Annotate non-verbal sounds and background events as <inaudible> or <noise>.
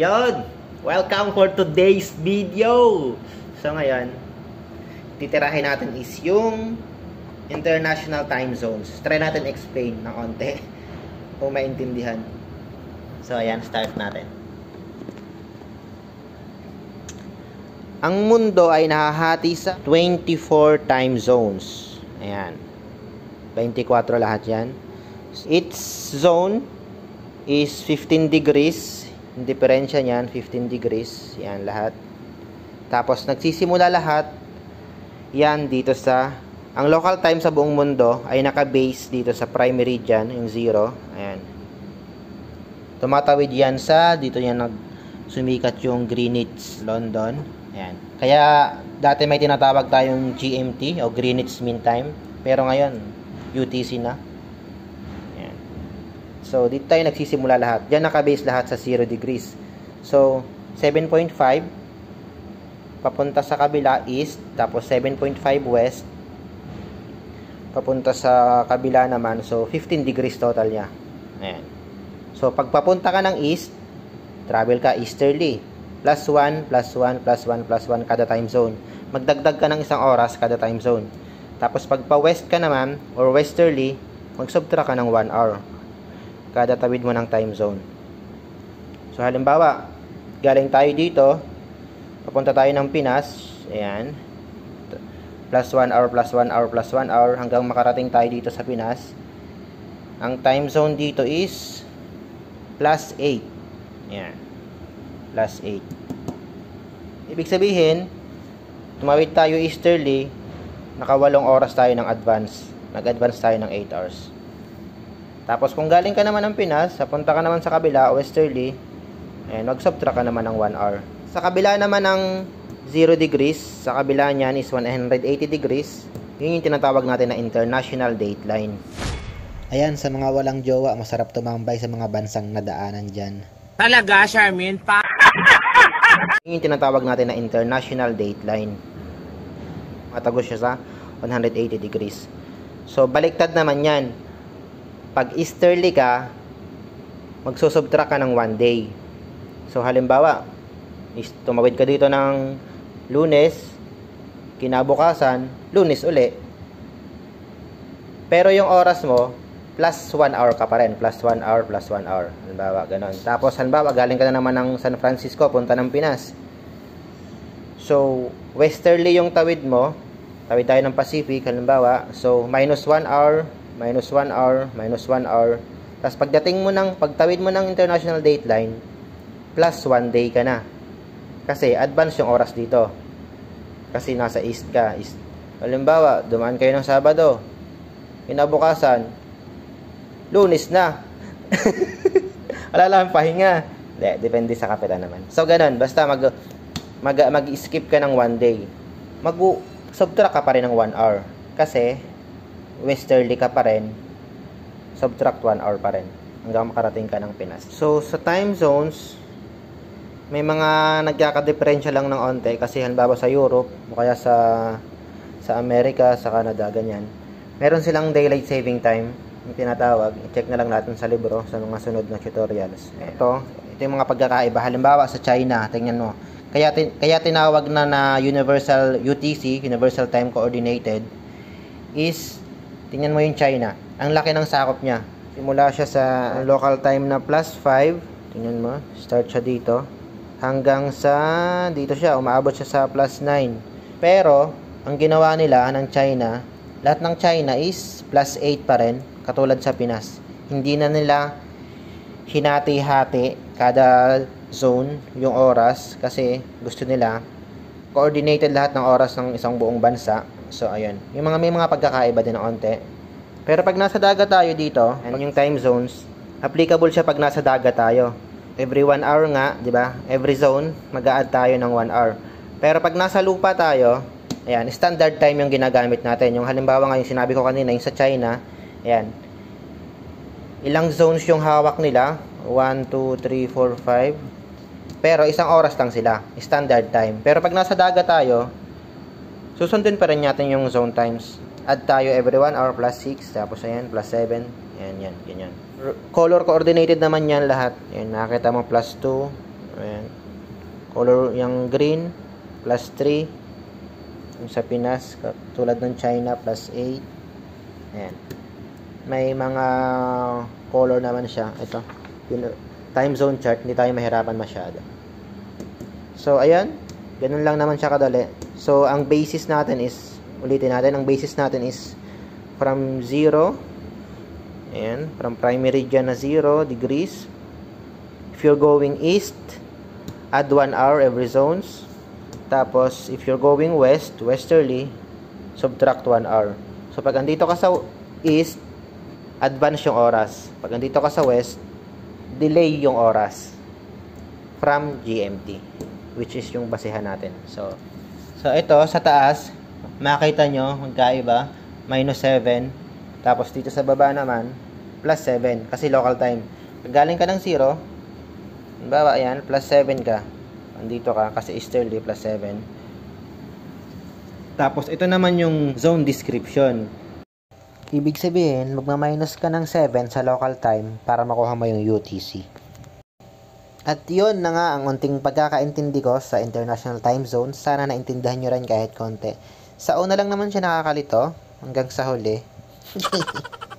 Yon! Welcome for today's video! So ngayon, titirahin natin is yung international time zones. Try natin explain ng onte <laughs> kung maintindihan. So ayan, start natin. Ang mundo ay nahahati sa 24 time zones. Ayan. 24 lahat yan. Its zone is 15 degrees. Yung diferensya niyan, 15 degrees. Yan lahat. Tapos, nagsisimula lahat yan dito sa ang local time sa buong mundo ay naka-base dito sa prime meridian, yung 0. Ayan. Tumatawid yan sa, dito yan nag sumikat yung Greenwich, London. Ayan. Kaya, dati may tinatawag tayong GMT o Greenwich Mean Time. Pero ngayon, UTC na. So, dito tayo nagsisimula lahat. Diyan naka-base lahat sa 0 degrees. So, 7.5 papunta sa kabila east, tapos 7.5 west, papunta sa kabila naman, so 15 degrees total niya. Ayan. So, pag papunta ka ng east, travel ka easterly, plus 1, plus 1, plus 1, plus 1 kada time zone. Magdagdag ka ng isang oras kada time zone. Tapos pag pa-west ka naman, or westerly, mag-subtract ka ng 1 hour. Kada tawid mo ng time zone. So, halimbawa, galing tayo dito, papunta tayo ng Pinas, ayan, plus 1 hour, plus 1 hour, plus 1 hour, hanggang makarating tayo dito sa Pinas. Ang time zone dito is plus 8. Ayan. Plus 8. Ibig sabihin, tumawid tayo easterly, nakawalong oras tayo ng advance. Nag-advance tayo ng 8 hours. Tapos kung galing ka naman ng Pinas, papunta ka naman sa kabila, westerly, eh, mag-subtract ka naman ng 1 hour. Sa kabila naman ng 0 degrees, sa kabila niyan is 180 degrees. Yun yung tinatawag natin na international dateline. Ayan, sa mga walang jowa, masarap tumambay sa mga bansang nadaanan dyan. Talaga, Charmin? Pa <laughs> Yun yung tinatawag natin na international dateline. Matagos siya sa 180 degrees. So, baliktad naman yan. Pag easterly ka, magsusubtract ka ng one day. So, halimbawa, is tumawid ka dito ng lunes, kinabukasan, lunes uli. Pero yung oras mo, plus 1 hour ka pa rin. Plus 1 hour, plus 1 hour. Halimbawa, ganun. Tapos, halimbawa, galing ka na naman ng San Francisco, punta ng Pinas. So, westerly yung tawid mo. Tawid tayo ng Pacific, halimbawa. So, minus 1 hour, minus 1 hour, minus 1 hour. Tapos, pagdating mo ng, pagtawid mo ng international dateline, plus 1 day ka na. Kasi, advance yung oras dito. Kasi, nasa east ka. East. Halimbawa, dumaan kayo ng Sabado. Kinabukasan, lunes na. <laughs> Wala lang pahinga. De, depende sa kapitan naman. So, ganun. Basta mag, mag, mag-skip ka ng one day. Mag, subtract ka pa rin ng one hour. Kasi, westerly ka pa rin. Subtract one hour pa rin. Hanggang makarating ka ng Pinas. So, sa time zones, may mga nagkakadiferensya lang ng onte. Kasi, halimbawa sa Europe, o kaya sa sa Amerika, sa Canada, ganyan. Meron silang daylight saving time yung tinatawag, i-check na lang natin sa libro sa mga sunod na tutorials. Ito, ito yung mga pagkakaiba. Halimbawa sa China, tingnan mo. Kaya, tin, kaya tinawag na na Universal UTC, Universal Time Coordinated, is, tingnan mo yung China. Ang laki ng sakop niya. Simula siya sa local time na plus 5, tingnan mo, start siya dito, hanggang sa, dito siya, umaabot siya sa plus 9. Pero, ang ginawa nila ng China, lahat ng China is plus 8 pa rin katulad sa Pinas. Hindi na nila hinati-hati kada zone yung oras kasi gusto nila coordinated lahat ng oras ng isang buong bansa. So, ayun. Yung mga may mga pagkakaiba din ng onte. Pero pag nasa dagat tayo dito, and yung time zones, applicable siya pag nasa dagat tayo. Every 1 hour nga, di ba? Every zone, mag-a-add tayo ng 1 hour. Pero pag nasa lupa tayo, ayan, standard time yung ginagamit natin. Yung halimbawa nga yung sinabi ko kanina, yung sa China, Ayan. Ilang zones yung hawak nila? 1, 2, 3, 4, 5. Pero isang oras lang sila. Standard time. Pero pag nasa dagat tayo, susundin pa rin natin yung zone times. Add tayo every 1 hour plus 6. Tapos ayan, plus 7. Ayan, yan, ganyan. Color coordinated naman yan lahat. Ayan, nakakita mo plus 2, Ayan. Color yung green, plus 3. Yung sa Pinas, tulad ng China, plus 8. Ayan. May mga color naman siya. Ito. Time zone chart, hindi tayo mahirapan masyado. So, ayan. Ganun lang naman siya kadali. So, ang basis natin is, ulitin natin, ang basis natin is from 0, ayan, from prime meridian na 0 degrees. If you're going east, add 1 hour every zones. Tapos, if you're going west, westerly, subtract 1 hour. So, pag andito ka sa east, advance yung oras. Pag andito ka sa west, delay yung oras from GMT which is yung basehan natin. So, so ito sa taas, makita nyo magkaiba, minus 7. Tapos dito sa baba naman, plus 7 kasi local time. Pag galing ka ng 0, baba yan, plus 7 ka. Andito ka kasi easterly plus 7. Tapos ito naman yung zone description. Ibig sabihin, magma-minus ka ng 7 sa local time para makuha mo yung UTC. At yun na nga ang unting pagkakaintindi ko sa International Time Zone. Sana naintindihan nyo rin kahit konti. Sa una lang naman siya nakakalito hanggang sa huli. <laughs>